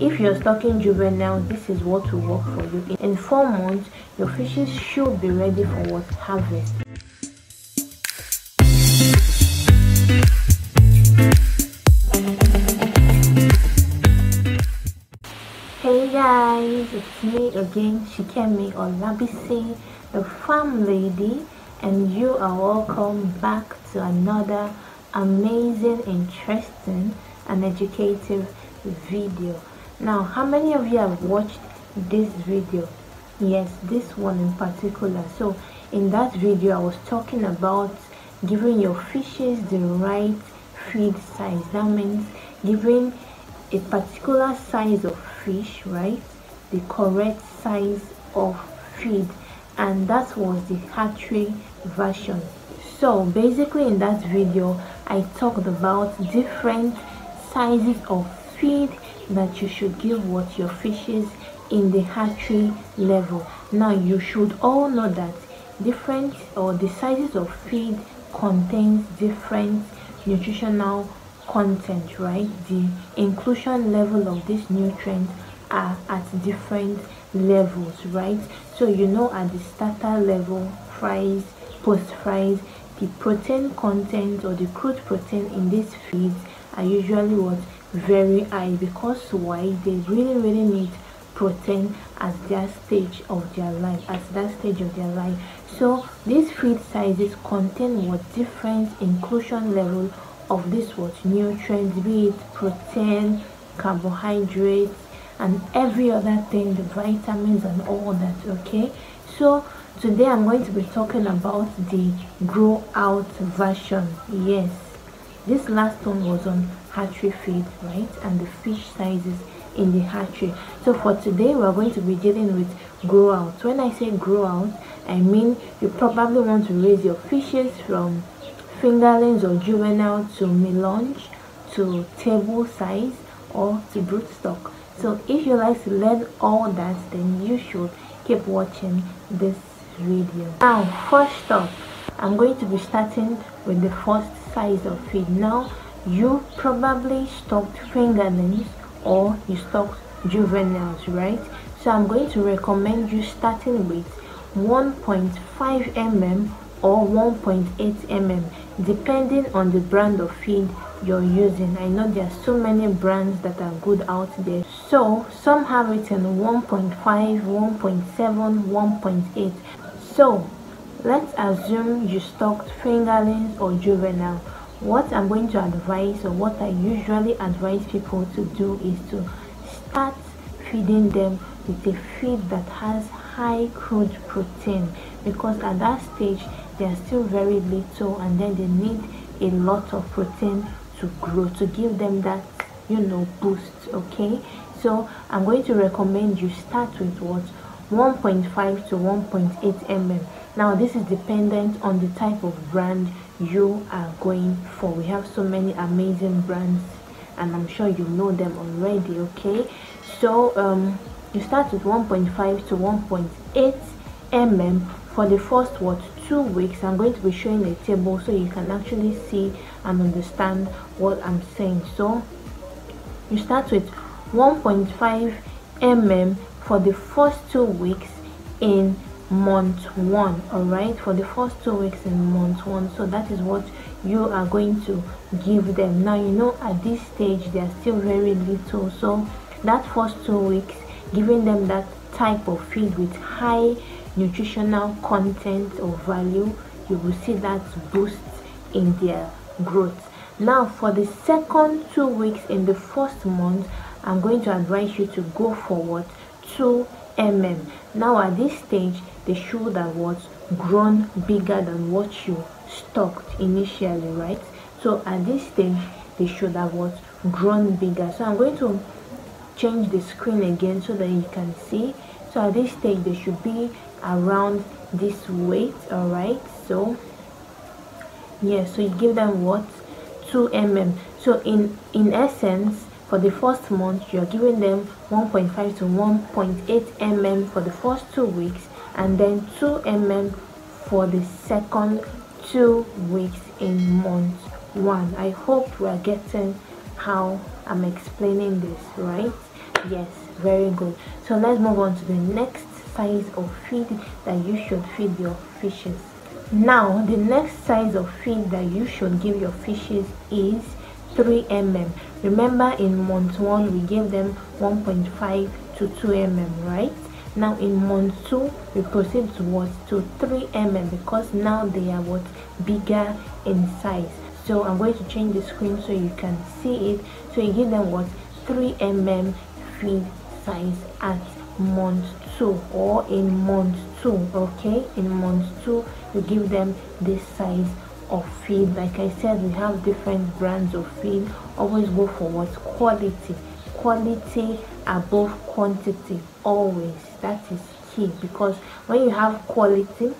if you're stocking juvenile this is what will work for you. In four months your fishes should be ready for what? Harvest. Hey guys, it's me again, Shikemi Olabisi, the farm lady, and you are welcome back to another amazing, interesting, and educative video. Now, how many of you have watched this video? Yes, this one in particular. So, in that video, I was talking about giving your fishes the right feed size. That means giving a particular size of fish right the correct size of feed and that was the hatchery version so basically in that video i talked about different sizes of feed that you should give what your fishes in the hatchery level. Now you should all know that different or the sizes of feed contains different nutritional content right? The inclusion level of these nutrients are at different levels right? So you know at the starter level fries post fries the protein content or the crude protein in these feeds are usually what very high because why? They really really need protein at their stage of their life at that stage of their life. So these feed sizes contain what? Different inclusion level of this what? Nutrients be it protein carbohydrates and every other thing the vitamins and all that okay? So today i'm going to be talking about the grow out version. Yes. This last one was on hatchery feed right? And the fish sizes in the hatchery. So for today we're going to be dealing with grow out. When i say grow out i mean you probably want to raise your fishes from fingerlings or juvenile to melange to table size or to broodstock so if you like to learn all that then you should keep watching this video. Now first up i'm going to be starting with the first size of feed. Now you probably stocked fingerlings or you stocked juveniles right? So i'm going to recommend you starting with 1.5 mm or 1.8 mm depending on the brand of feed you're using. I know there are so many brands that are good out there. So some have it in 1.5 1.7 1.8 so let's assume you stocked fingerlings or juvenile what i'm going to advise or what i usually advise people to do is to start feeding them with a feed that has high crude protein. Because at that stage they are still very little and then they need a lot of protein to grow to give them that you know boost okay? So i'm going to recommend you start with what? 1.5 to 1.8 mm now this is dependent on the type of brand you are going for. We have so many amazing brands and i'm sure you know them already okay? So um you start with 1.5 to 1.8 mm for the first what two weeks. I'm going to be showing a table so you can actually see and understand what i'm saying. So you start with 1.5 mm for the first two weeks in month one all right for the first two weeks in month one. So that is what you are going to give them. Now you know at this stage they are still very little. So that first two weeks giving them that type of feed with high nutritional content or value you will see that boost in their growth. Now for the second two weeks in the first month i'm going to advise you to go forward 2 mm now at this stage the shoulder was grown bigger than what you stocked initially right? So at this stage the shoulder was grown bigger. So i'm going to change the screen again so that you can see. So at this stage they should be around this weight all right so yeah so you give them what? 2 mm so in in essence for the first month you're giving them 1.5 to 1.8 mm for the first two weeks and then 2 mm for the second two weeks in month one. I hope we are getting how i'm explaining this right? Yes very good. So let's move on to the next size of feed that you should feed your fishes. Now the next size of feed that you should give your fishes is 3 mm remember in month 1 we gave them 1.5 to 2 mm right? Now in month 2 we proceed towards to 3 mm because now they are what? Bigger in size. So i'm going to change the screen so you can see it. So you give them what? 3 mm feed size at month 2 or in month 2 okay? In month 2 you give them this size of feed like i said we have different brands of feed always go for what quality. Quality above quantity always. That is key because when you have quality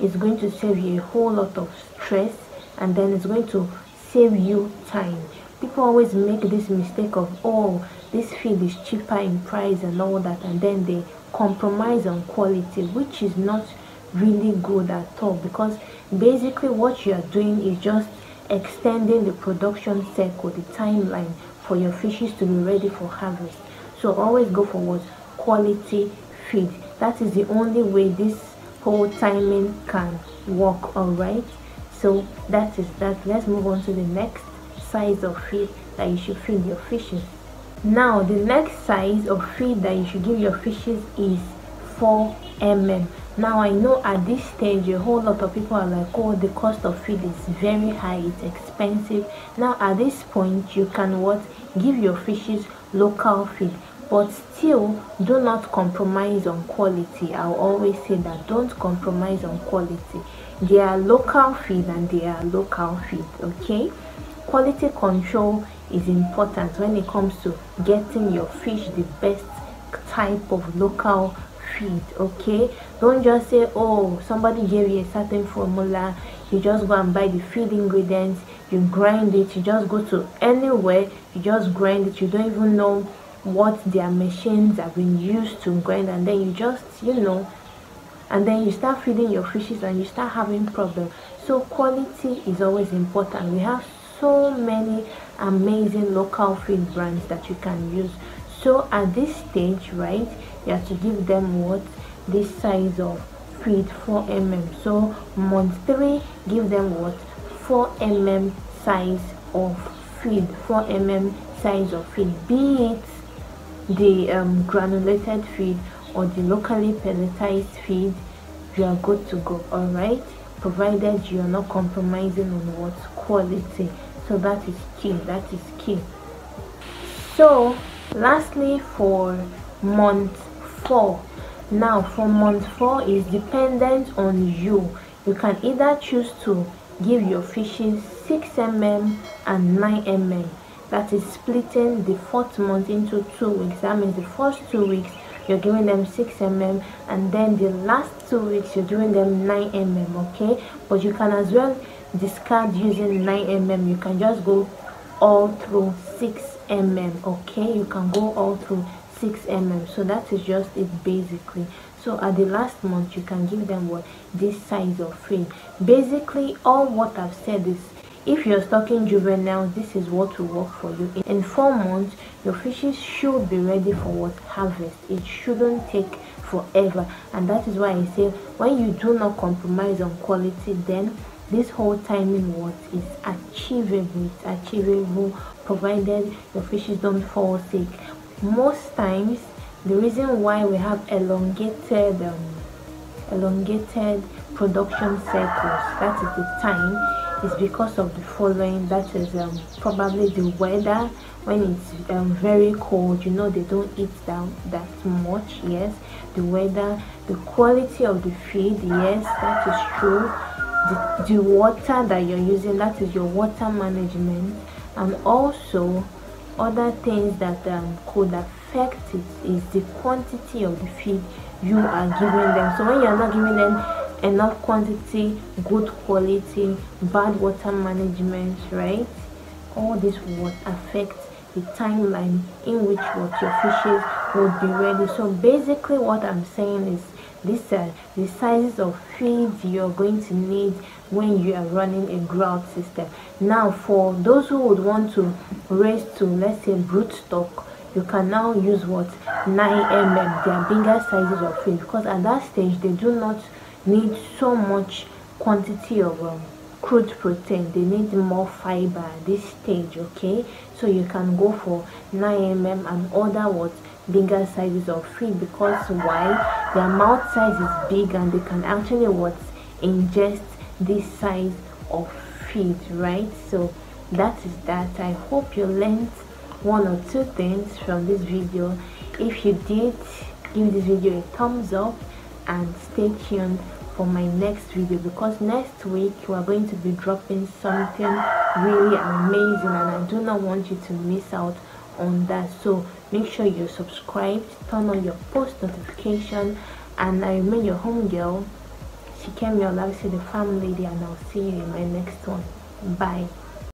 it's going to save you a whole lot of stress and then it's going to save you time. People always make this mistake of oh this feed is cheaper in price and all that and then they compromise on quality which is not really good at all because basically what you are doing is just extending the production cycle the timeline for your fishes to be ready for harvest. So always go for what? Quality feed. That is the only way this whole timing can work all right so that is that. Let's move on to the next size of feed that you should feed your fishes. Now the next size of feed that you should give your fishes is 4 mm now i know at this stage a whole lot of people are like oh the cost of feed is very high it's expensive. Now at this point you can what? Give your fishes local feed but still do not compromise on quality. I'll always say that don't compromise on quality. They are local feed and they are local feed okay? Quality control is important when it comes to getting your fish the best type of local feed okay? Don't just say oh somebody gave you a certain formula you just go and buy the feed ingredients you grind it you just go to anywhere you just grind it you don't even know what their machines have been used to grind and then you just you know and then you start feeding your fishes and you start having problems so quality is always important. We have so many amazing local feed brands that you can use so at this stage right you have to give them what? This size of feed 4 mm. So month 3 give them what? 4 mm size of feed 4 mm size of feed be it the um, granulated feed or the locally pelletized feed you are good to go all right provided you are not compromising on what? Quality. So that is key that is key. So lastly for month four. Now for month four is dependent on you. You can either choose to give your fishes 6 mm and 9 mm that is splitting the fourth month into two weeks. That means the first two weeks you're giving them 6 mm and then the last two weeks you're doing them 9 mm okay? But you can as well discard using 9 mm you can just go all through 6 mm okay? You can go all through 6 mm so that is just it basically. So at the last month you can give them what? This size of frame. Basically all what i've said is if you're stocking juveniles this is what will work for you. In four months your fishes should be ready for what? Harvest. It shouldn't take forever. And that is why i say when you do not compromise on quality then this whole timing what is achievable it's achievable provided your fishes don't fall sick. Most times the reason why we have elongated um, elongated production cycles that is the time is because of the following that is um, probably the weather. When it's um, very cold you know they don't eat down that much yes. The weather the quality of the feed yes that is true the, water that you're using that is your water management and also other things that um, could affect it is the quantity of the feed you are giving them. So when you're not giving them enough quantity good quality bad water management right? All this would affect the timeline in which what your fishes would be ready. So basically what i'm saying is these are the sizes of feeds you're going to need when you are running a grow out system. Now for those who would want to raise to let's say brood stock you can now use what? 9 mm they are bigger sizes of feed because at that stage they do not need so much quantity of um, crude protein. They need more fiber at this stage okay? So you can go for 9 mm and other what bigger sizes of feed because why? Their mouth size is big and they can actually what ingest this size of feed right? So that is that. I hope you learned one or two things from this video. If you did give this video a thumbs up and stay tuned for my next video because next week we are going to be dropping something really amazing and i do not want you to miss out on that. So make sure you subscribe turn on your post notification and i remain your home girl. Shikemi your life to the family and i'll see you in my next one. Bye